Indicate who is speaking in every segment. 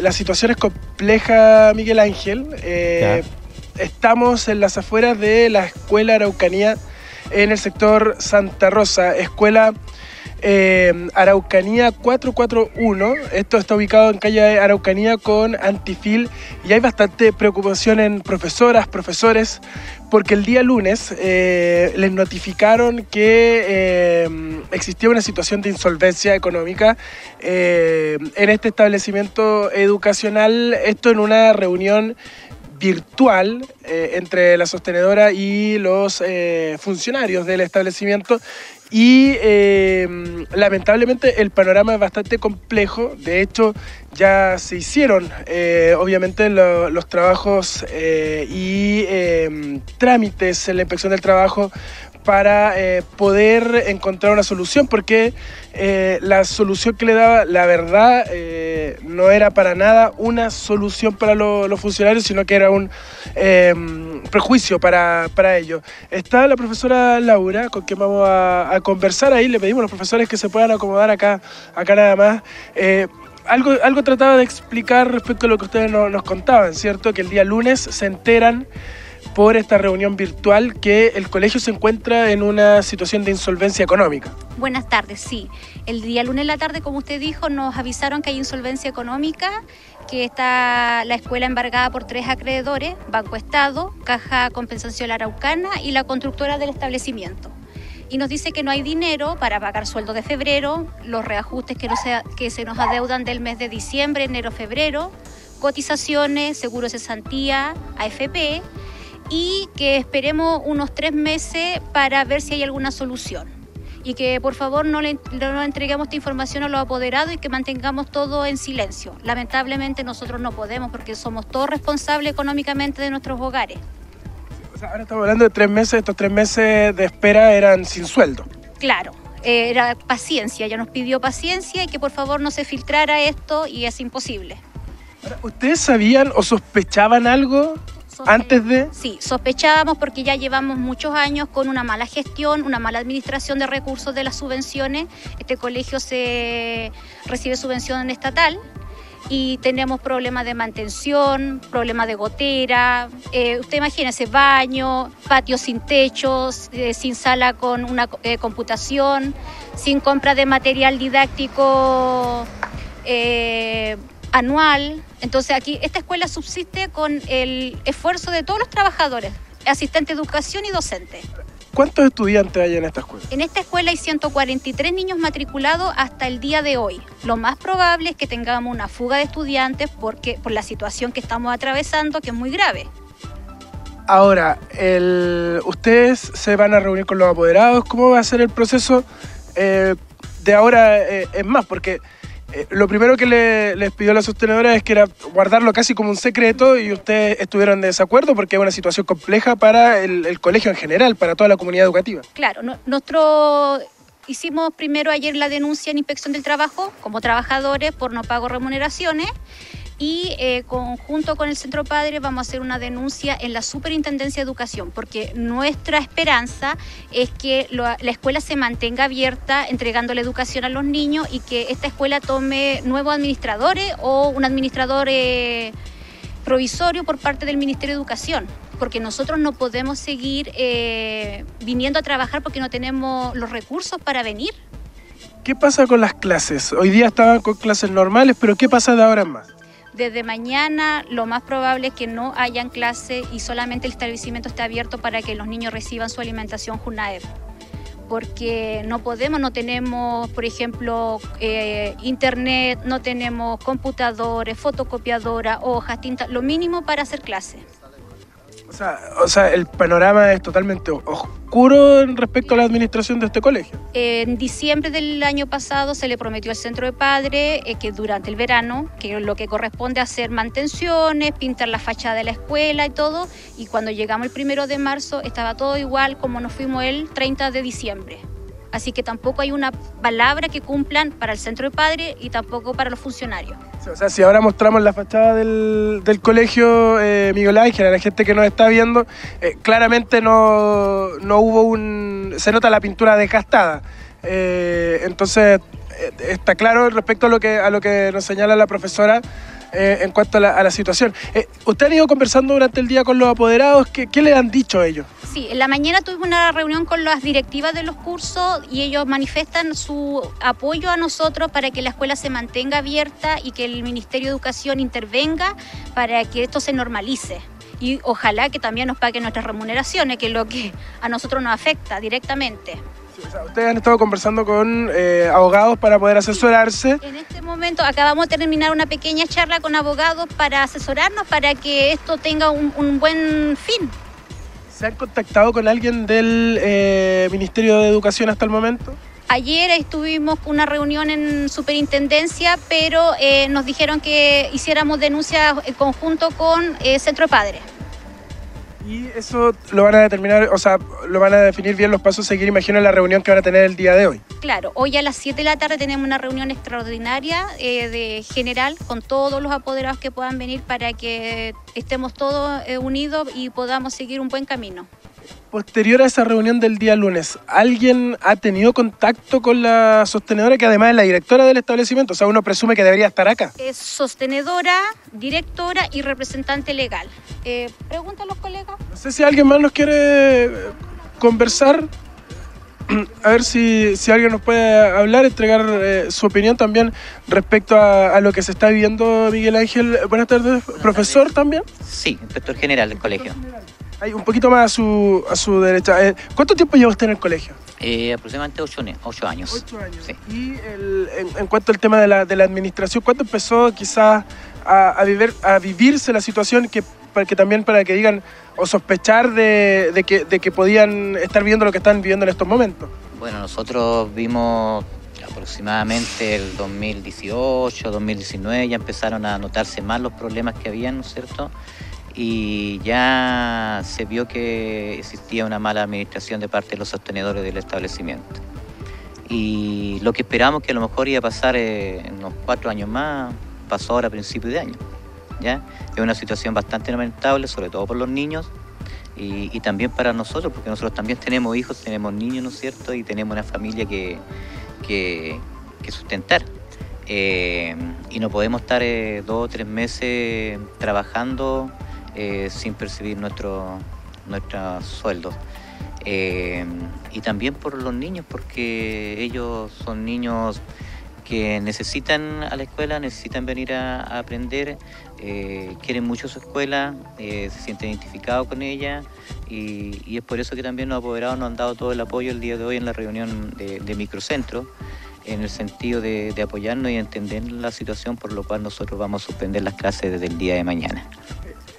Speaker 1: La situación es compleja, Miguel Ángel. Eh, estamos en las afueras de la Escuela Araucanía en el sector Santa Rosa, escuela eh, Araucanía 441. Esto está ubicado en calle Araucanía con Antifil y hay bastante preocupación en profesoras, profesores, porque el día lunes eh, les notificaron que eh, existía una situación de insolvencia económica en este establecimiento educacional. Esto en una reunión virtual entre la sostenedora y los funcionarios del establecimiento y eh, lamentablemente el panorama es bastante complejo. De hecho, ya se hicieron, eh, obviamente, los trabajos eh, y trámites en la inspección del trabajo para eh, poder encontrar una solución, porque eh, la solución que le daba, la verdad, eh, no era para nada una solución para los funcionarios, sino que era un em, prejuicio para, para, ellos. Está la profesora Laura, con quien vamos a, conversar ahí, le pedimos a los profesores que se puedan acomodar acá, acá nada más. Algo, algo, trataba de explicar respecto a lo que ustedes nos contaban, ¿cierto? Que el día lunes se enteran por esta reunión virtual que el colegio se encuentra en una situación de insolvencia económica.
Speaker 2: Buenas tardes, sí. El día lunes en la tarde, como usted dijo, nos avisaron que hay insolvencia económica, que está la escuela embargada por tres acreedores, Banco Estado, Caja Compensación Araucana y la constructora del establecimiento. Y nos dice que no hay dinero para pagar sueldo de febrero, los reajustes que, no se, que se nos adeudan del mes de diciembre, enero, febrero, cotizaciones, seguros de cesantía, AFP y que esperemos unos tres meses para ver si hay alguna solución. Y que por favor no le, no entreguemos esta información a los apoderados y que mantengamos todo en silencio. Lamentablemente nosotros no podemos porque somos todos responsables económicamente de nuestros hogares.
Speaker 1: ahora estamos hablando de tres meses, estos tres meses de espera eran sin sueldo.
Speaker 2: Claro, era paciencia, ya nos pidió paciencia y que por favor no se filtrara esto y es imposible.
Speaker 1: ¿Ustedes sabían o sospechaban algo antes de...
Speaker 2: Sí, sospechábamos porque ya llevamos muchos años con una mala gestión, una mala administración de recursos de las subvenciones. Este colegio se recibe subvención estatal y tenemos problemas de mantención, problemas de gotera. Eh, usted imagínese, baño, patio sin techos, eh, sin sala con una eh, computación, sin compra de material didáctico anual. Entonces aquí esta escuela subsiste con el esfuerzo de todos los trabajadores, asistente de educación y docente.
Speaker 1: ¿Cuántos estudiantes hay en esta escuela?
Speaker 2: En esta escuela hay 143 niños matriculados hasta el día de hoy. Lo más probable es que tengamos una fuga de estudiantes porque, por la situación que estamos atravesando, que es muy grave.
Speaker 1: Ahora, ustedes se van a reunir con los apoderados. ¿Cómo va a ser el proceso eh, de ahora eh, en más? Porque eh, lo primero que le, les pidió la sostenedora es que era guardarlo casi como un secreto y ustedes estuvieron de desacuerdo porque es una situación compleja para el, colegio en general, para toda la comunidad educativa.
Speaker 2: Claro, nuestro hicimos primero ayer la denuncia en inspección del trabajo como trabajadores por no pago remuneraciones y eh, conjunto con el Centro Padre vamos a hacer una denuncia en la Superintendencia de Educación, porque nuestra esperanza es que la escuela se mantenga abierta, entregando la educación a los niños y que esta escuela tome nuevos administradores o un administrador eh, provisorio por parte del Ministerio de Educación, porque nosotros no podemos seguir eh, viniendo a trabajar porque no tenemos los recursos para venir.
Speaker 1: ¿Qué pasa con las clases? Hoy día estaban con clases normales, pero ¿qué pasa de ahora en más?
Speaker 2: Desde mañana lo más probable es que no hayan clase y solamente el establecimiento esté abierto para que los niños reciban su alimentación JUNAEP. Porque no podemos, no tenemos, por ejemplo, eh, internet, no tenemos computadores, fotocopiadora, hojas, tinta, lo mínimo para hacer clase.
Speaker 1: O sea, el panorama es totalmente oscuro respecto a la administración de este colegio.
Speaker 2: En diciembre del año pasado se le prometió al centro de padres eh, que durante el verano, que lo que corresponde hacer mantenciones, pintar la fachada de la escuela y todo, y cuando llegamos el primero de marzo estaba todo igual como nos fuimos el 30 de diciembre. Así que tampoco hay una palabra que cumplan para el centro de padres y tampoco para los funcionarios.
Speaker 1: O sea, si ahora mostramos la fachada del, colegio eh, Miguel Ángel, a la gente que nos está viendo, eh, claramente no, hubo un... se nota la pintura desgastada. Eh, entonces, está claro respecto a lo, que, a lo que nos señala la profesora, eh, en cuanto a la, situación. Eh, ¿Usted ha ido conversando durante el día con los apoderados? ¿Qué, ¿Qué, le han dicho ellos?
Speaker 2: Sí, en la mañana tuvimos una reunión con las directivas de los cursos y ellos manifiestan su apoyo a nosotros para que la escuela se mantenga abierta y que el Ministerio de Educación intervenga para que esto se normalice y ojalá que también nos paguen nuestras remuneraciones, que es lo que a nosotros nos afecta directamente.
Speaker 1: Ustedes han estado conversando con eh, abogados para poder asesorarse.
Speaker 2: En este momento acabamos de terminar una pequeña charla con abogados para asesorarnos para que esto tenga un, buen fin.
Speaker 1: ¿Se han contactado con alguien del eh, Ministerio de Educación hasta el momento?
Speaker 2: Ayer estuvimos una reunión en superintendencia, pero eh, nos dijeron que hiciéramos denuncias en conjunto con Centro Padre.
Speaker 1: Y eso lo van a determinar, o sea, lo van a definir bien los pasos a seguir, imagino, la reunión que van a tener el día de hoy.
Speaker 2: Claro, hoy a las 7 de la tarde tenemos una reunión extraordinaria eh, de general con todos los apoderados que puedan venir para que estemos todos unidos y podamos seguir un buen camino.
Speaker 1: Posterior a esa reunión del día lunes, ¿alguien ha tenido contacto con la sostenedora que además es la directora del establecimiento? O sea, uno presume que debería estar acá.
Speaker 2: Es sostenedora, directora y representante legal. Eh, pregunta a los colegas.
Speaker 1: No sé si alguien más nos quiere eh, conversar. A ver si, alguien nos puede hablar, entregar eh, su opinión también respecto a, lo que se está viviendo, Miguel Ángel. Buenas tardes, profesor también.
Speaker 3: Sí, inspector general del colegio
Speaker 1: un poquito más a su, a su derecha. Eh, ¿Cuánto tiempo lleva usted en el colegio?
Speaker 3: Eh, aproximadamente ocho, años.
Speaker 1: Ocho años. Y en, cuanto al tema de la, de la administración, ¿cuánto empezó quizás a, a, vivir, a vivirse la situación que, para que también para que digan o sospechar de, de, que, de que podían estar viendo lo que están viviendo en estos momentos?
Speaker 3: Bueno, nosotros vimos aproximadamente el 2018, 2019, ya empezaron a notarse más los problemas que habían, ¿no es cierto? Y ya se vio que existía una mala administración de parte de los sostenedores del establecimiento. Y lo que esperamos que a lo mejor iba a pasar eh, en unos cuatro años más, pasó ahora a principios de año. ¿ya? Es una situación bastante lamentable, sobre todo por los niños y, también para nosotros, porque nosotros también tenemos hijos, tenemos niños, ¿no es cierto? Y tenemos una familia que, que, sustentar. Eh, y no podemos estar eh, dos o tres meses trabajando eh, sin percibir nuestro, nuestros sueldos. Eh, y también por los niños, porque ellos son niños que necesitan a la escuela, necesitan venir a, aprender, eh, quieren mucho su escuela, se sienten identificados con ella y, es por eso que también los apoderados nos han dado todo el apoyo el día de hoy en la reunión de, microcentro, en el sentido de, de apoyarnos y entender la situación por lo cual nosotros vamos a suspender las clases desde el día de mañana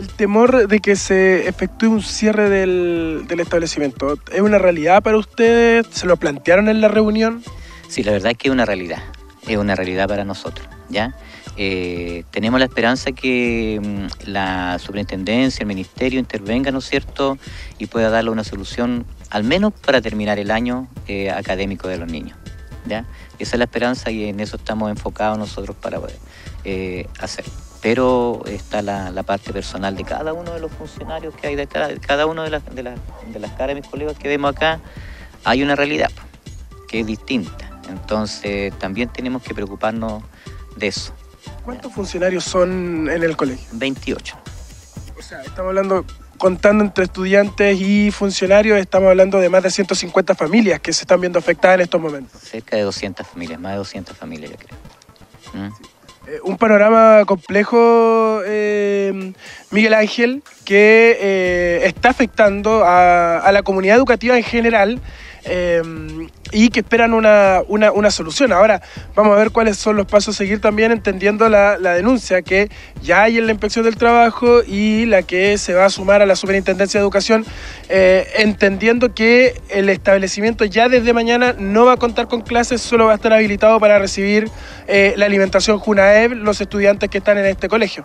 Speaker 1: el temor de que se efectúe un cierre del, establecimiento, ¿es una realidad para ustedes? ¿Se lo plantearon en la reunión?
Speaker 3: Sí, la verdad es que es una realidad, es una realidad para nosotros, ¿ya? Eh, tenemos la esperanza que mm, la superintendencia, el ministerio intervenga, ¿no es cierto?, y pueda darle una solución, al menos para terminar el año eh, académico de los niños, ¿ya? Esa es la esperanza y en eso estamos enfocados nosotros para poder eh, hacerlo pero está la, parte personal de cada uno de los funcionarios que hay de cada, uno de las, de, las, caras de mis colegas que vemos acá, hay una realidad que es distinta. Entonces también tenemos que preocuparnos de eso.
Speaker 1: ¿Cuántos funcionarios son en el colegio?
Speaker 3: 28.
Speaker 1: O sea, estamos hablando, contando entre estudiantes y funcionarios, estamos hablando de más de 150 familias que se están viendo afectadas en estos momentos.
Speaker 3: Cerca de 200 familias, más de 200 familias yo creo. ¿Mm?
Speaker 1: Eh, un panorama complejo, eh, Miguel Ángel, que eh, está afectando a, la comunidad educativa en general y que esperan una, solución. Ahora vamos a ver cuáles son los pasos a seguir también entendiendo la, denuncia que ya hay en la inspección del trabajo y la que se va a sumar a la superintendencia de educación, eh, entendiendo que el establecimiento ya desde mañana no va a contar con clases, solo va a estar habilitado para recibir eh, la alimentación Junaev los estudiantes que están en este colegio.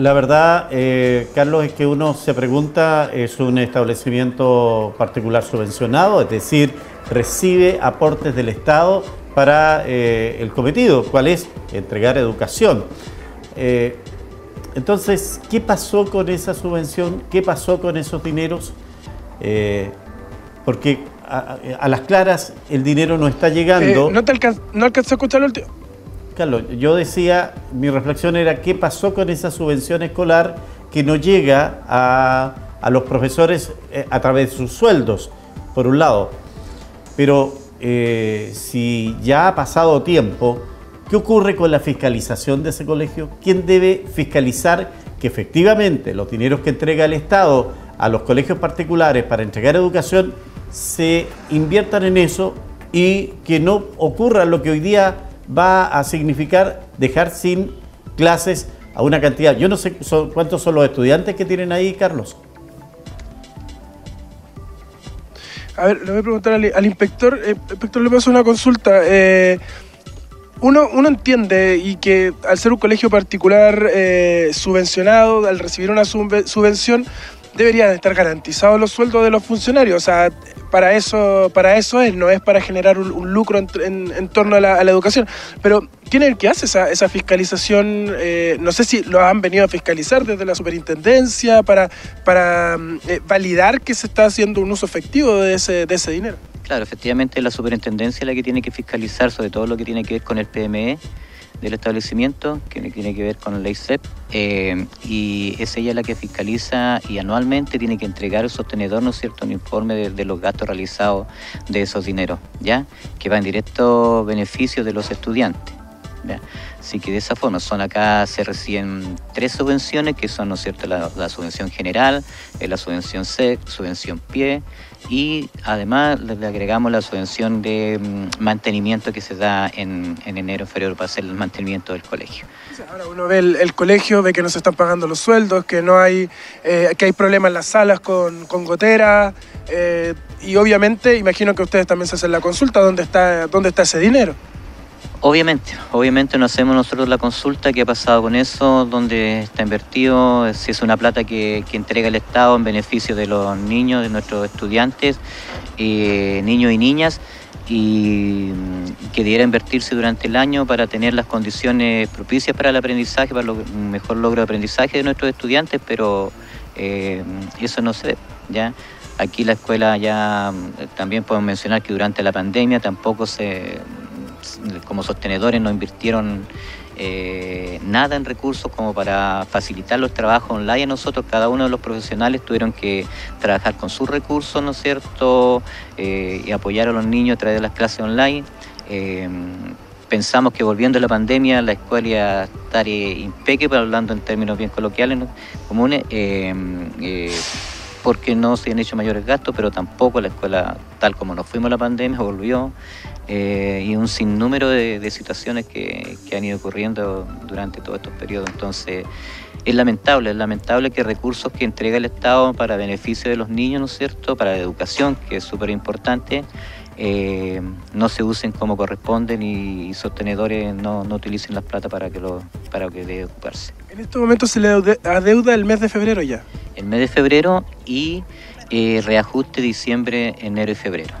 Speaker 4: La verdad, eh, Carlos, es que uno se pregunta, ¿es un establecimiento particular subvencionado? Es decir, recibe aportes del Estado para eh, el cometido, ¿cuál es? Entregar educación. Eh, entonces, ¿qué pasó con esa subvención? ¿Qué pasó con esos dineros? porque a, las claras el dinero no está llegando.
Speaker 1: ¿No te alcanzó a escuchar el último?
Speaker 4: Carlos, yo decía, mi reflexión era qué pasó con esa subvención escolar que no llega a, a los profesores eh, a través de sus sueldos, por un lado. Pero eh, si ya ha pasado tiempo, ¿qué ocurre con la fiscalización de ese colegio? ¿Quién debe fiscalizar que efectivamente los dineros que entrega el Estado a los colegios particulares para entregar educación se inviertan en eso y que no ocurra lo que hoy día va a significar dejar sin clases a una cantidad. Yo no sé cuántos son los estudiantes que tienen ahí, Carlos.
Speaker 1: A ver, le voy a preguntar al, inspector. Eh, inspector, le paso una consulta. Eh, uno, uno, entiende y que al ser un colegio particular eh, subvencionado, al recibir una subvención, deberían estar garantizados los sueldos de los funcionarios. O sea, para eso, para eso es, no es para generar un, lucro en, torno a la, educación. Pero, ¿quién es el que hace esa, fiscalización? Eh, no sé si lo han venido a fiscalizar desde la superintendencia para, para eh, validar que se está haciendo un uso efectivo de ese, de ese dinero.
Speaker 3: Claro, efectivamente la superintendencia es la que tiene que fiscalizar sobre todo lo que tiene que ver con el PME del establecimiento, que tiene que ver con la ley CEP, eh, y es ella la que fiscaliza y anualmente tiene que entregar al sostenedor, ¿no es cierto?, un informe de, los gastos realizados de esos dineros, ¿ya? Que va en directo beneficio de los estudiantes. Así que de esa forma, son acá se reciben tres subvenciones, que son, ¿no cierto?, la, subvención general, eh, la subvención SEC, subvención PIE, y además le agregamos la subvención de mm, mantenimiento que se da en, enero, febrero, para hacer el mantenimiento del colegio.
Speaker 1: Ahora uno ve el, colegio, ve que no se están pagando los sueldos, que no hay, eh, que hay problemas en las salas con, con gotera, eh, y obviamente imagino que ustedes también se hacen la consulta, ¿dónde está, dónde está ese dinero?
Speaker 3: Obviamente, obviamente no hacemos nosotros la consulta, qué ha pasado con eso, dónde está invertido, si es una plata que, entrega el Estado en beneficio de los niños, de nuestros estudiantes, eh, niños y niñas, y que debiera invertirse durante el año para tener las condiciones propicias para el aprendizaje, para un mejor logro de aprendizaje de nuestros estudiantes, pero eh, eso no se ve, ¿ya? Aquí la escuela ya también podemos mencionar que durante la pandemia tampoco se como sostenedores no invirtieron eh, nada en recursos como para facilitar los trabajos online a nosotros. Cada uno de los profesionales tuvieron que trabajar con sus recursos, ¿no es cierto? Eh, y apoyar a los niños a través de las clases online. Eh, pensamos que volviendo a la pandemia la escuela iba a hablando en términos bien coloquiales, comunes porque no se han hecho mayores gastos, pero tampoco la escuela, tal como nos fuimos la pandemia, volvió. Eh, y un sinnúmero de, situaciones que, han ido ocurriendo durante todos estos periodos. Entonces, es lamentable, es lamentable que recursos que entrega el Estado para beneficio de los niños, ¿no es cierto?, para la educación, que es súper importante, eh, no se usen como corresponden y, sostenedores no, utilicen las plata para que lo para que debe ocuparse.
Speaker 1: En estos momentos se le adeuda el mes de febrero ya.
Speaker 3: El mes de febrero y eh, reajuste diciembre, enero y febrero.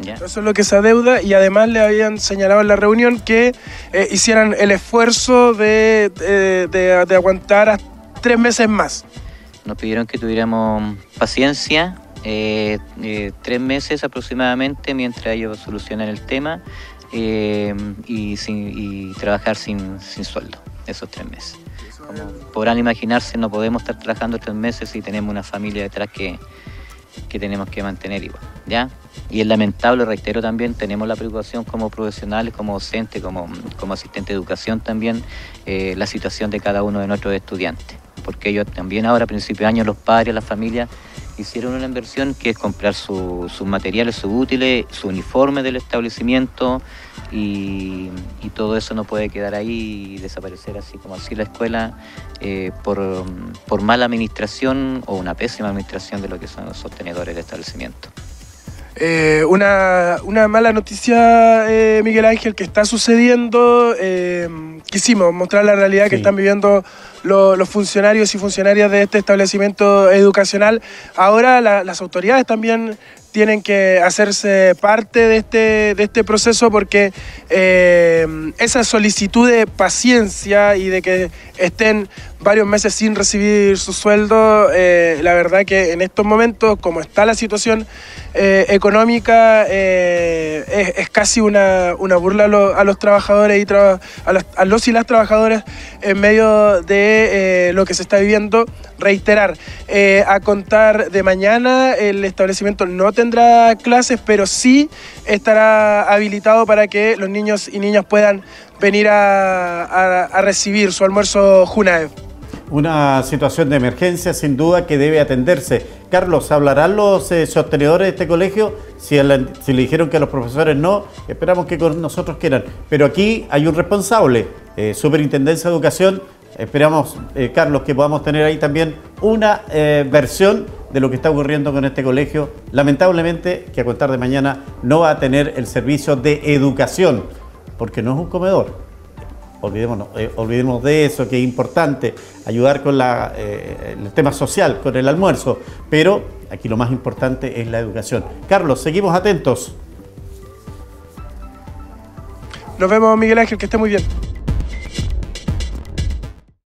Speaker 1: Eso es lo que se adeuda y además le habían señalado en la reunión que eh, hicieran el esfuerzo de, de, aguantar a tres meses más.
Speaker 3: Nos pidieron que tuviéramos paciencia, eh, eh, tres meses aproximadamente mientras ellos solucionan el tema y, trabajar sin, sin sueldo esos tres meses. Como podrán imaginarse, no podemos estar trabajando tres meses si tenemos una familia detrás que, que tenemos que mantener igual, ¿ya? Y es lamentable, reitero también, tenemos la preocupación como profesionales, como docentes, como, como asistente de educación también, eh, la situación de cada uno de nuestros estudiantes. Porque ellos también ahora, a principios de año, los padres, las familias, hicieron una inversión que es comprar sus materiales, sus útiles, su uniforme del establecimiento y, todo eso no puede quedar ahí y desaparecer así como así la escuela eh, por, por mala administración o una pésima administración de lo que son los sostenedores del establecimiento.
Speaker 1: Eh, una, mala noticia, eh, Miguel Ángel, que está sucediendo eh, quisimos mostrar la realidad que están viviendo los funcionarios y funcionarias de este establecimiento educacional. Ahora las autoridades también tienen que hacerse parte de este, de este proceso porque eh, esa solicitud de paciencia y de que estén varios meses sin recibir su sueldo, eh, la verdad que en estos momentos, como está la situación eh, económica, es, casi una, burla a los, trabajadores y a, los, a, los, y las trabajadoras en medio de lo que se está viviendo. Reiterar, a contar de mañana el establecimiento no tendrá clases, pero sí estará habilitado para que los niños y niñas puedan venir a, recibir su almuerzo Junaev.
Speaker 4: Una situación de emergencia sin duda que debe atenderse. Carlos, ¿hablarán los eh, sostenedores de este colegio? Si, le dijeron que a los profesores no, esperamos que con nosotros quieran. Pero aquí hay un responsable, eh, Superintendencia de Educación. Esperamos, eh, Carlos, que podamos tener ahí también una versión de lo que está ocurriendo con este colegio. Lamentablemente, que a contar de mañana no va a tener el servicio de educación, porque no es un comedor. Olvidémonos, eh, olvidemos de eso, que es importante ayudar con eh, el tema social, con el almuerzo, pero aquí lo más importante es la educación. Carlos, seguimos atentos.
Speaker 1: Nos vemos, Miguel Ángel, que esté muy bien.